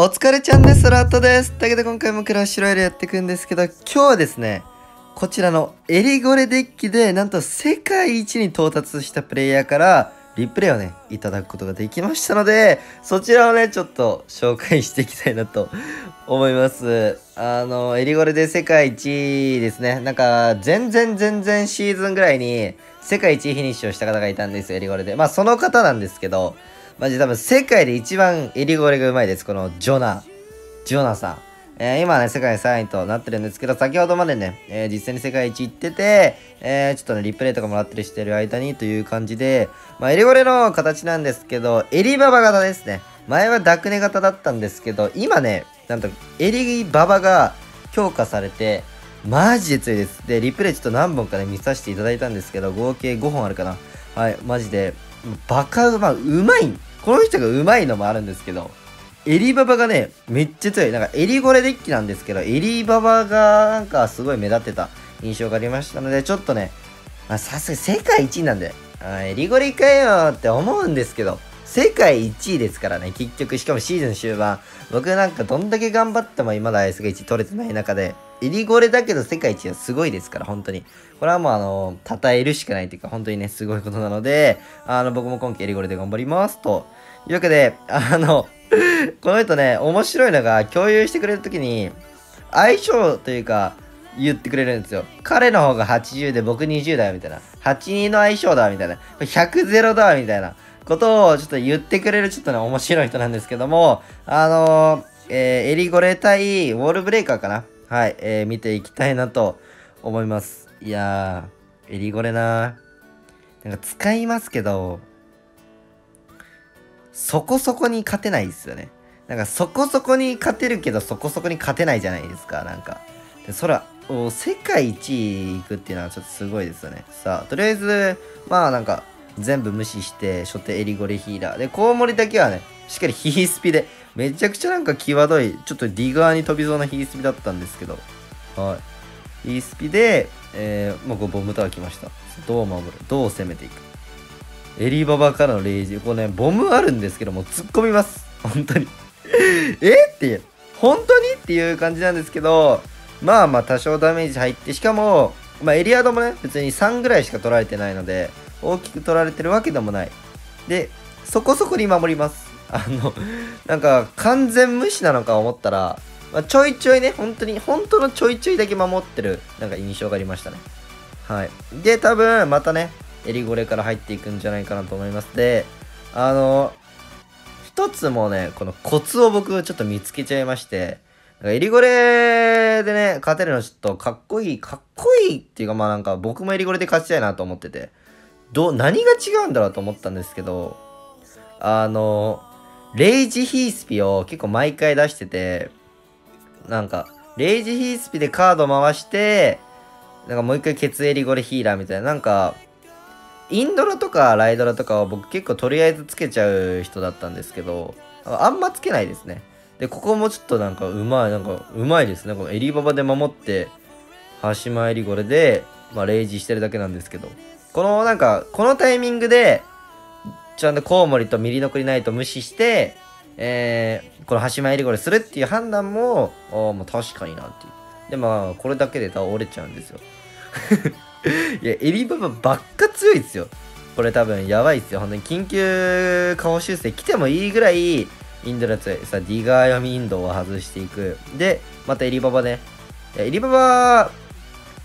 お疲れちゃんです、ラットです。だけど今回もクラッシュロイヤルやっていくんですけど、今日はですね、こちらのエリゴレデッキで、なんと世界一に到達したプレイヤーから、リプレイをね、いただくことができましたので、そちらをね、ちょっと紹介していきたいなと思います。あの、エリゴレで世界一ですね。なんか、全然全然シーズンぐらいに、世界一フィニッシュをした方がいたんですよ、エリゴレで。まあ、その方なんですけど、マジで多分世界で一番エリゴレがうまいです。このジョナ。ジョナさん。えー今ね、世界3位となってるんですけど、先ほどまでね、えー実際に世界一行ってて、えーちょっとね、リプレイとかもらったりしてる間にという感じで、まあ、エリゴレの形なんですけど、エリババ型ですね。前はダクネ型だったんですけど、今ね、なんと、エリババが強化されて、マジで強いです。で、リプレイちょっと何本かね、見させていただいたんですけど、合計5本あるかな。はい、マジで、バカうま、うまい。この人がうまいのもあるんですけど、エリババがね、めっちゃ強い。なんか、エリゴレデッキなんですけど、エリババがなんかすごい目立ってた印象がありましたので、ちょっとね、まあさすが世界一位なんで、あエリゴレかよって思うんですけど、世界一位ですからね、結局、しかもシーズン終盤、僕なんかどんだけ頑張っても今だ世界一取れてない中で、エリゴレだけど世界一はすごいですから、本当に。これはもうあの、称えるしかないというか、本当にね、すごいことなので、あの、僕も今季エリゴレで頑張ります、というわけで、あの、この人ね、面白いのが、共有してくれるときに、相性というか、言ってくれるんですよ。彼の方が80で僕20だよ、みたいな。82の相性だ、みたいな。100ゼロだ、みたいなことをちょっと言ってくれるちょっとね、面白い人なんですけども、あのー、えーエリゴレ対ウォールブレイカーかな。はい、えー見ていきたいなと思います。いやー、エリゴレななんか使いますけど、そこそこに勝てないですよね。なんかそこそこに勝てるけどそこそこに勝てないじゃないですか、なんか。でそれは、お世界一位行くっていうのはちょっとすごいですよね。さあ、とりあえず、まあなんか、全部無視して、初手エリゴレヒーラー。で、コウモリだけはね、しっかりヒースピで、めちゃくちゃなんか際どい、ちょっとディガーに飛びそうなヒースピだったんですけど、はい。ヒースピで、えー、もうこうボムタワー来ました。どう守る？どう攻めていく？エリババからのレイジ。これね、ボムあるんですけども、突っ込みます。本当に。え？っていう。本当に？っていう感じなんですけど、まあまあ多少ダメージ入って、しかも、まあエリアドもね、別に3ぐらいしか取られてないので、大きく取られてるわけでもない。で、そこそこに守ります。あの、なんか完全無視なのか思ったら、まあ、ちょいちょいね、本当に、本当のちょいちょいだけ守ってる、なんか印象がありましたね。はい。で、多分、またね、エリゴレから入っていくんじゃないかなと思います。で、あの、一つもね、このコツを僕ちょっと見つけちゃいまして、エリゴレでね、勝てるのちょっとかっこいい、かっこいいっていうかまあなんか僕もエリゴレで勝ちたいなと思ってて、ど、何が違うんだろうと思ったんですけど、あの、レイジヒースピを結構毎回出してて、なんか、レイジヒースピでカード回して、なんかもう一回ケツエリゴレヒーラーみたいな、なんか、インドラとかライドラとかは僕結構とりあえずつけちゃう人だったんですけど、あんまつけないですね。で、ここもちょっとなんかうまい、なんかうまいですね。このエリババで守って、ハシマエリゴレで、まあ、レイジしてるだけなんですけど、このなんか、このタイミングで、ちゃんとコウモリとミリノクリナイト無視して、えー、このハシマエリゴレするっていう判断も、ああ、もう確かになっていう。で、まあ、これだけで倒れちゃうんですよ。いや、エリババばっか強いですよ。これ多分やばいっすよ。本当に緊急顔修正来てもいいぐらい、インドの強い。さ、ディガー読みインドを外していく。で、またエリババね。エリババ、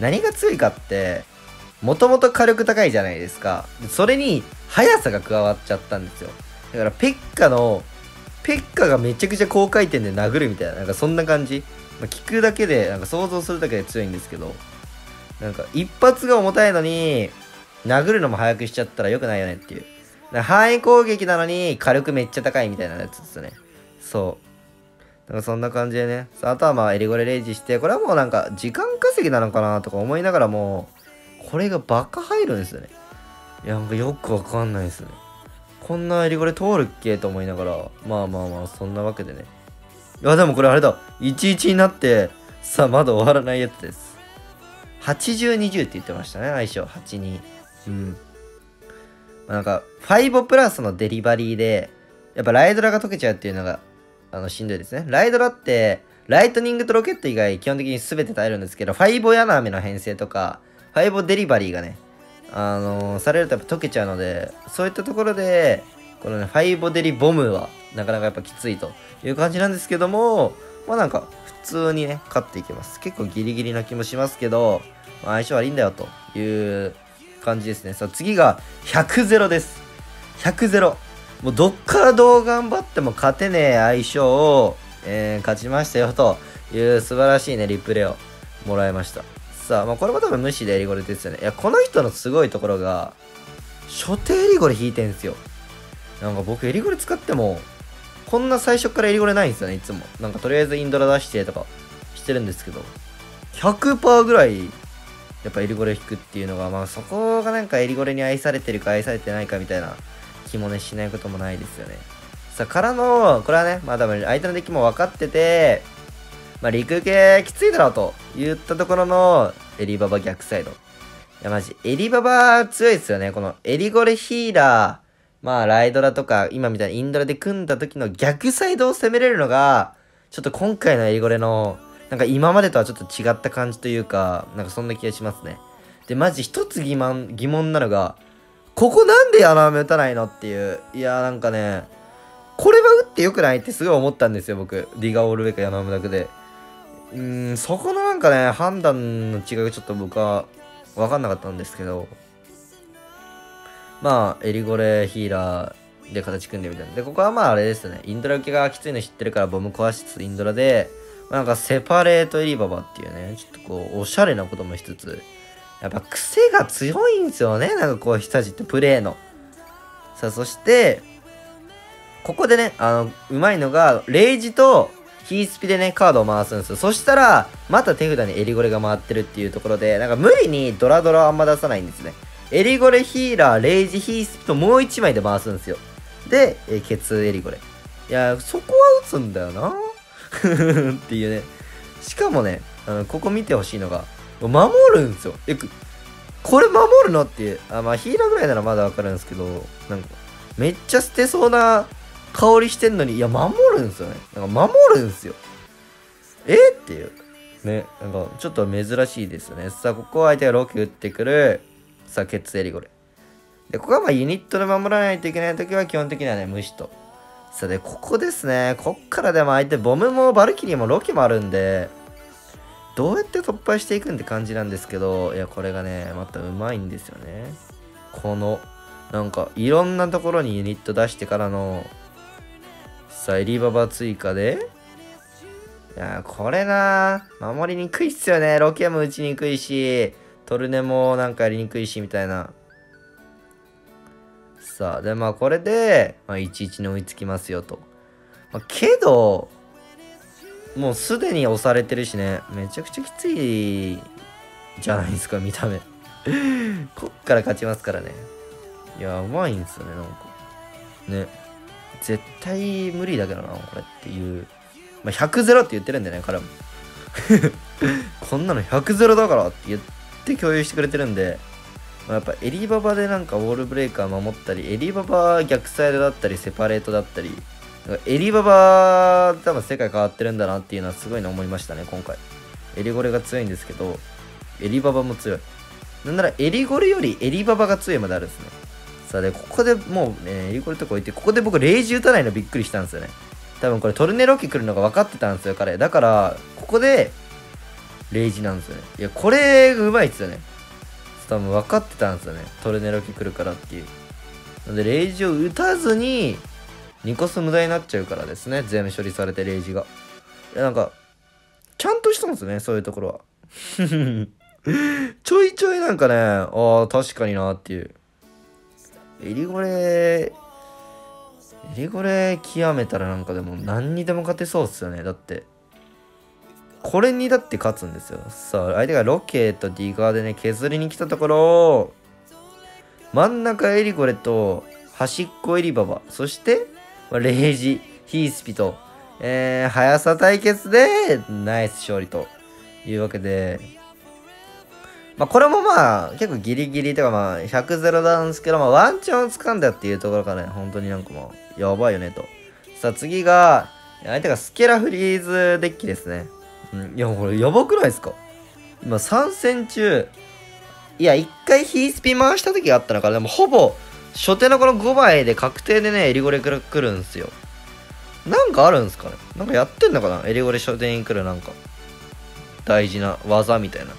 何が強いかって、もともと火力高いじゃないですか。それに、速さが加わっちゃったんですよ。だから、ペッカの、ペッカがめちゃくちゃ高回転で殴るみたいな、なんかそんな感じ。まあ、聞くだけで、なんか想像するだけで強いんですけど、なんか一発が重たいのに、殴るのも早くしちゃったら良くないよねっていう。範囲攻撃なのに火力めっちゃ高いみたいなやつですね。そう。なんかそんな感じでね。あとはまあエリゴレレイジして、これはもうなんか時間稼ぎなのかなとか思いながらもう、これがバカ入るんですよね。いや、なんかよくわかんないですね。こんなエリゴレ通るっけと思いながら、まあまあまあ、そんなわけでね。いや、でもこれあれだ。11になって、さあ、まだ終わらないやつです。80、20って言ってましたね、相性。82。うん。まあなんか、5プラスのデリバリーで、やっぱライドラが解けちゃうっていうのがあの、しんどいですね。ライドラって、ライトニングとロケット以外基本的に全て耐えるんですけど、ファイボヤナメの編成とか、ファイボデリバリーがね、あのー、されるとやっぱ溶けちゃうので、そういったところで、このね、ファイボデリボムは、なかなかやっぱきついという感じなんですけども、まあなんか、普通にね、勝っていけます。結構ギリギリな気もしますけど、まあ、相性悪いんだよという感じですね。さあ次が100ゼロです。100ゼロ。もうどっからどう頑張っても勝てねえ相性を、えー、勝ちましたよという素晴らしいね、リプレイをもらいました。さあ、まあ、これも多分無視でエリゴレですよね。いや、この人のすごいところが、初手エリゴレ引いてんすよ。なんか僕エリゴレ使っても、こんな最初からエリゴレないんですよね、いつも。なんかとりあえずインドラ出してとかしてるんですけど、100%ぐらいやっぱエリゴレ引くっていうのが、まあそこがなんかエリゴレに愛されてるか愛されてないかみたいな気もね、しないこともないですよね。さあ、からの、これはね、まあ多分相手のデッキも分かってて、まあ陸系きついだろうと言ったところのエリババ逆サイド。いやマジ、エリババ強いですよね。このエリゴレヒーラー、まあライドラとか今みたいにインドラで組んだ時の逆サイドを攻めれるのが、ちょっと今回のエリゴレのなんか今までとはちょっと違った感じというか、なんかそんな気がしますね。で、マジ一つ疑問、疑問なのが、ここなんで穴埋め打たないのっていう。いやーなんかね、これは打ってよくないってすごい思ったんですよ、僕。ディガオールウェイかナムだけで。うーん、そこのなんかね、判断の違いがちょっと僕は分かんなかったんですけど、まあ、エリゴレヒーラーで形組んでみたいな。で、ここはまああれですね、インドラ受けがきついの知ってるからボム壊しつつインドラで、なんかセパレートエリババっていうね、ちょっとこう、おしゃれなこともしつつ、やっぱ癖が強いんですよね、なんかこう、人たちってプレイの。さあ、そして、ここでね、あの、うまいのが、レイジとヒースピでね、カードを回すんですよ。そしたら、また手札にエリゴレが回ってるっていうところで、なんか無理にドラドラあんま出さないんですね。エリゴレヒーラー、レイジ、ヒースピともう1枚で回すんですよ。で、えケツエリゴレ。いや、そこは打つんだよな。っていうね。しかもね、あのここ見てほしいのが、守るんですよ。え、これ守るのっていう。あ、まあヒーラーぐらいならまだわかるんですけど、なんか、めっちゃ捨てそうな香りしてんのに、いや、守るんですよね。なんか守るんですよ。えっていう。ね、なんか、ちょっと珍しいですよね。さあ、ここは相手がロケ打ってくる、さあ、ケツエリゴレ。で、ここはまあユニットで守らないといけないときは基本的にはね、虫と。さあで、ここですね。こっからでも相手、ボムもバルキリーもロケもあるんで、どうやって突破していくんって感じなんですけど、いや、これがね、またうまいんですよね。この、なんか、いろんなところにユニット出してからの、さあ、エリババ追加で、いや、これな守りにくいっすよね。ロケも打ちにくいし、トルネもなんかやりにくいし、みたいな。さあ、で、まあこれで、まあ、11に追いつきますよと。まあ、けど、もうすでに押されてるしね、めちゃくちゃきついじゃないですか、見た目。こっから勝ちますからね。や、うまいんですよね、なんか。ね。絶対無理だけどな、これっていう。まあ、100ゼロって言ってるんだよね、彼も。こんなの100ゼロだからって言っって共有してくれてるんで、まあ、やっぱエリババでなんかウォールブレーカー守ったり、エリババ逆サイドだったり、セパレートだったり、エリババ多分世界変わってるんだなっていうのはすごいな思いましたね、今回。エリゴレが強いんですけど、エリババも強い。なんならエリゴレよりエリババが強いまであるんですね。さあで、ここでもうね、エリゴレとか置いて、ここで僕レイジ打たないのびっくりしたんですよね。多分これトルネロキ来るのが分かってたんですよ、彼。だから、ここで、レイジなんですよね。いや、これがうまいっすよね。多分分かってたんですよね。トルネロキ来るからっていう。なんで、レイジを打たずに、2コス無駄になっちゃうからですね。全部処理されて、レイジが。いや、なんか、ちゃんとしたんですね、そういうところは。ちょいちょいなんかね、ああ、確かになっていう。エリゴレ、エリゴレ極めたらなんかでも何にでも勝てそうっすよね。だって、これにだって勝つんですよ。さあ、相手がロケとディガーでね、削りに来たところ、真ん中エリゴレと端っこエリババ、そして、まあ、レイジ、ヒースピと、えー、速さ対決で、ナイス勝利というわけで、まあ、これもまあ、結構ギリギリとかまあ、100ゼロなんですけど、まあ、ワンチャンを掴んだっていうところかね、本当になんかもう、やばいよねと。さあ、次が、相手がスケラフリーズデッキですね。いや、これやばくないですか？今3戦中、いや、1回ヒースピ回した時があったのかでもほぼ、初手のこの5枚で確定でね、エリゴレ来るんすよ。なんかあるんすかね？なんかやってんのかな？エリゴレ初手に来るなんか。大事な技みたいな。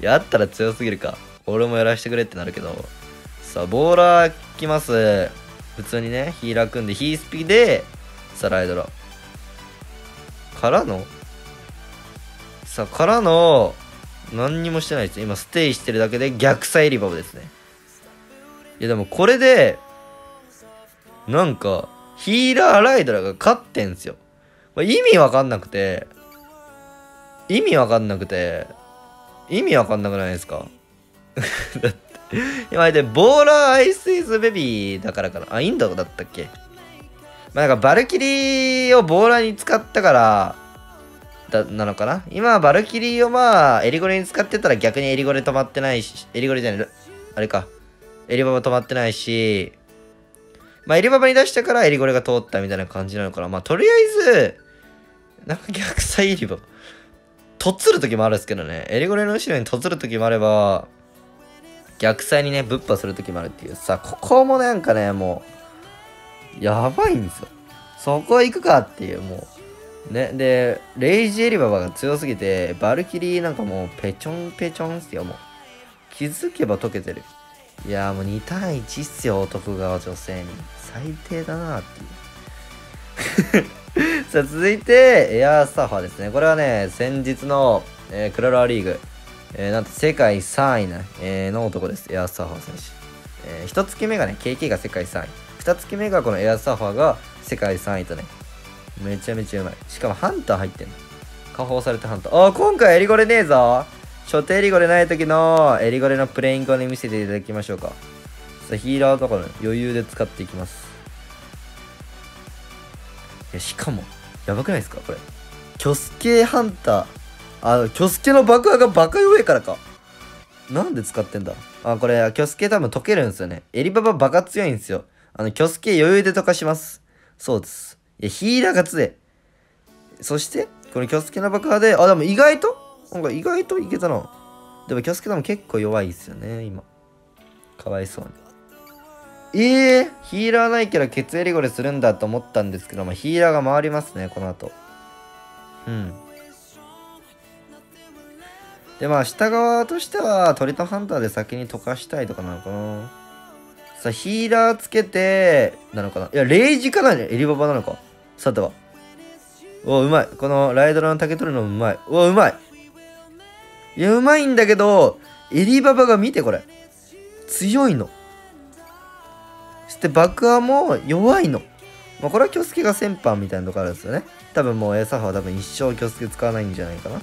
やったら強すぎるか。俺もやらしてくれってなるけど。さあ、ボーラー来ます。普通にね、ヒーラー組んで、ヒースピで、さあ、ライドラ。からの？さあ、からの、何にもしてないです。今、ステイしてるだけで逆サイリバブですね。いや、でもこれで、なんか、ヒーラーライドラが勝ってんすよ。これ意味わかんなくて、意味わかんなくて、意味わかんなくないですか？だって、今で、ボーラーアイスイズベビーだからかな。あ、インドだったっけ？まあ、なんかバルキリーをボーラーに使ったから、だ、なのかな？今はバルキリーをまあ、エリゴレに使ってたら逆にエリゴレ止まってないし、エリゴレじゃない、あれか。エリババ止まってないし、まあ、エリババに出してからエリゴレが通ったみたいな感じなのかな。まあ、とりあえず、なんか逆サイエリババ。とつる時もあるんですけどね。エリゴレの後ろにとつる時もあれば、逆サイにね、ぶっ破する時もあるっていう。さ、ここもなんかね、もう、やばいんですよ。そこ行くかっていう、もう。ね、で、レイジエリババが強すぎて、バルキリーなんかもう、ペチョンペチョンっすよ、もう。気づけば溶けてる。いやもう2対1っすよ、男側女性に。最低だなっていう。さあ、続いて、エアーサーファーですね。これはね、先日の、えー、クラロアリーグ、えー、なんと世界3位な、えー、の男です。エアーサーファー選手。えー、1月目がね、KK が世界3位。2月目がこのエアサーファーが世界3位とね、めちゃめちゃうまい。しかもハンター入ってんの。加砲されたハンター。あ、今回エリゴレねえぞ初手エリゴレない時のエリゴレのプレインコに見せていただきましょうか。さ、ヒーラーとかね、余裕で使っていきます。いや、しかも、やばくないですか？これ。キョスケハンター。あの、キョスケの爆破がバカ弱いからか。なんで使ってんだ？あ、これ、キョスケ多分溶けるんですよね。エリバババカ強いんですよ。あの、キョスケ余裕で溶かします。そうです。いや、ヒーラーが強い。そして、このキョスケの爆破で、あ、でも意外と？なんか意外といけたな。でもキャスケ多分結構弱いっすよね、今。かわいそうに。ええー、ヒーラーないからケツエリゴレするんだと思ったんですけど、まあ、ヒーラーが回りますね、この後。うん。で、まあ、下側としては、トリトハンターで先に溶かしたいとかなのかな。さあ、ヒーラーつけて、なのかな？いや、レイジかな？エリババなのか？さては。おうまい。このライドラの竹取るのうまい。おうまい。いや、うまいんだけど、エリババが見てこれ。強いの。そして爆破も弱いの。まあ、これはキョスケが先般みたいなとこあるんですよね。多分もうエサファは多分一生キョスケ使わないんじゃないかな。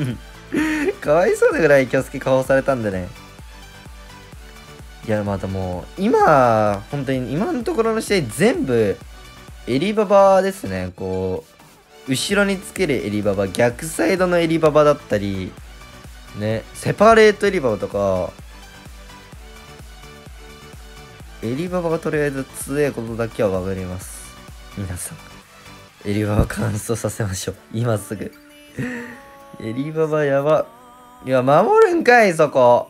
かわいそうなぐらいキョスケ顔されたんでね。いや、またもう、今、本当に今のところの試合全部、エリババですね。こう、後ろにつけるエリババ、逆サイドのエリババだったり、ね、セパレートエリババとか、エリババがとりあえず強いことだけは分かります。皆さん。エリババ乾燥させましょう。今すぐ。エリババやば。いや、守るんかい、そこ。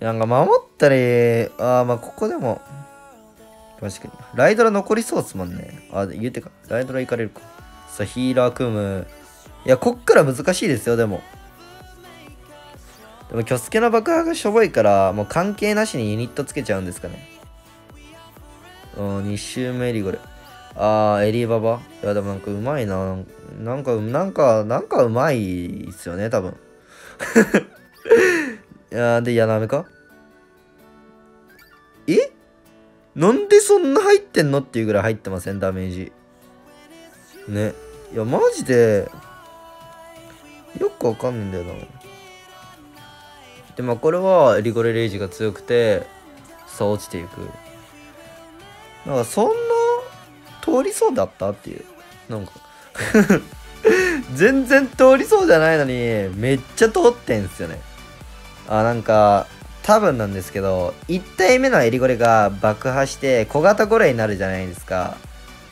なんか守ったり、ああ、まあ、ここでも。確かに。ライドラ残りそうっすもんね。ああ、言うてか。ライドラ行かれるか。さあ、ヒーラー組む。いや、こっから難しいですよ、でも。でも、キョスケの爆破がしょぼいから、もう関係なしにユニットつけちゃうんですかね。うん、2周目エリゴレ。あー、エリババ。いや、でもなんかうまいな。なんか、なんか、なんかうまいっすよね、多分。いやで、ヤナメか？え？なんでそんな入ってんのっていうぐらい入ってません、ダメージ。ね。いや、マジで、よくわかんないんだよな。でまあこれはリゴレレイジが強くてさ落ちていく。なんかそんな通りそうだったっていう。なんか。全然通りそうじゃないのにめっちゃ通ってんすよね。あなんか多分なんですけど1体目のエリゴレが爆破して小型ゴレになるじゃないですか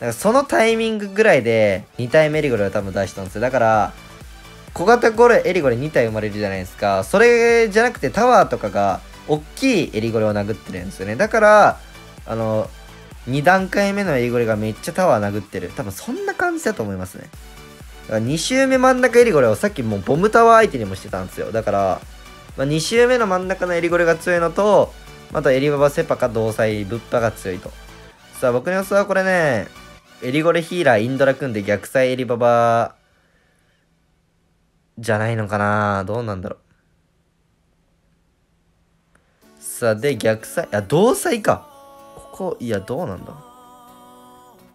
なんかそのタイミングぐらいで2体目エリゴレを多分出したんですよ。だから、小型ゴレ、エリゴレ2体生まれるじゃないですか。それじゃなくてタワーとかが、大きいエリゴレを殴ってるんですよね。だから、あの、2段階目のエリゴレがめっちゃタワー殴ってる。多分そんな感じだと思いますね。だから2周目真ん中エリゴレをさっきもうボムタワー相手にもしてたんですよ。だから、まあ、2周目の真ん中のエリゴレが強いのと、またエリババセパか同妻ブッパが強いと。さあ僕の予想はこれね、エリゴレヒーラーインドラ組んで逆サイエリババじゃないのかなどうなんだろう。さあ、で、逆サイ、あ、同妻か。ここ、いや、どうなんだ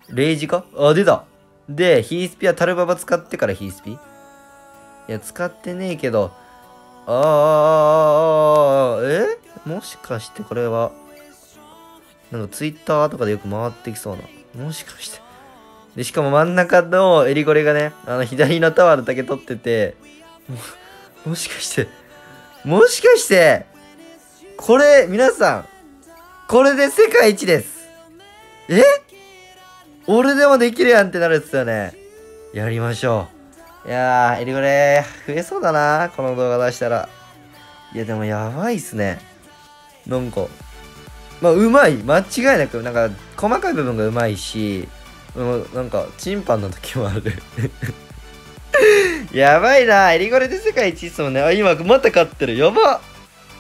レイジか？あ、出たで、ヒースピはタルババ使ってからヒースピ？いや、使ってねえけど、ああ、え？もしかしてこれは、なんかツイッターとかでよく回ってきそうな。もしかして。で、しかも真ん中のエリゴレがね、あの左のタワーだけ取ってて、も、もしかして、もしかして、これ、皆さん、これで世界一です。え？俺でもできるやんってなるっすよね。やりましょう。いやー、エリゴレ、増えそうだな、この動画出したら。いや、でもやばいっすね。なんか、まあ、うまい。間違いなく、なんか、細かい部分がうまいし、うん、なんか、チンパンの時もある。やばいな。エリゴレで世界一っすもんね。あ、今、また勝ってる。やば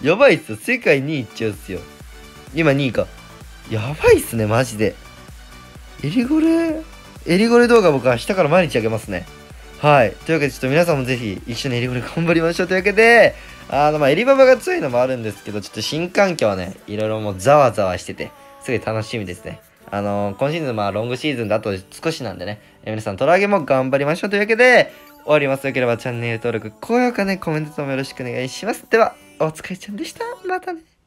やばいっすよ。世界2位いっちゃうっすよ。今2位か。やばいっすね、マジで。エリゴレ、エリゴレ動画僕は明日から毎日あげますね。はい。というわけで、ちょっと皆さんもぜひ一緒にエリゴレ頑張りましょう。というわけで、あの、ま、エリババが強いのもあるんですけど、ちょっと新環境はね、いろいろもうざわざわしてて、すごい楽しみですね。あのー、今シーズン、まあ、ロングシーズンだと少しなんでね、え皆さん、トラゲも頑張りましょうというわけで、終わります。よければチャンネル登録、高評価ね、コメントもよろしくお願いします。では、お疲れちゃんでした。またね。